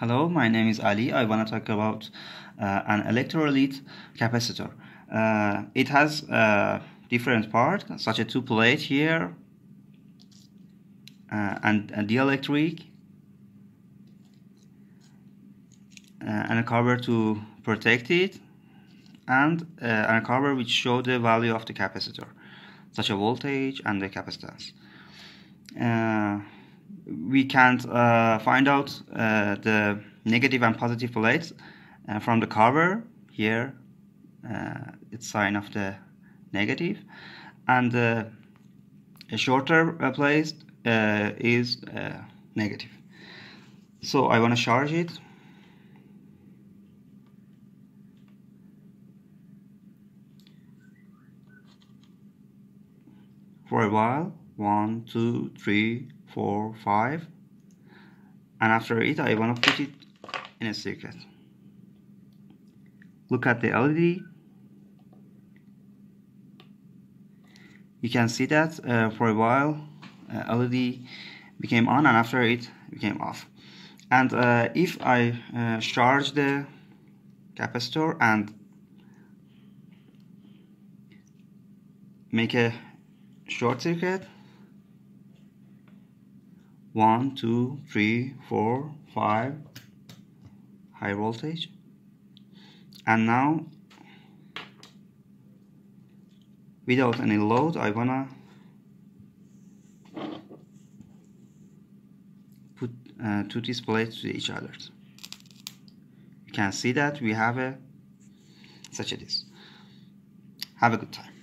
Hello, my name is Ali. I want to talk about uh, an electrolyte capacitor. Uh, it has uh, different parts, such as two plate here uh, and a dielectric uh, and a cover to protect it and, and a cover which show the value of the capacitor, such a voltage and the capacitance we can't uh, find out uh, the negative and positive plates uh, from the cover. Here it's sign of the negative. And a shorter place is negative. So I want to charge it. For a while one two three four five. And after it I want to put it in a circuit look at the LED you can see that uh, for a while uh, LED became on and after it became off. And uh, if I uh, charge the capacitor and make a short circuit one two three four five. High voltage. And now without any load I wanna put uh, two displays to each other. You can see that we have a such a this. Have a good time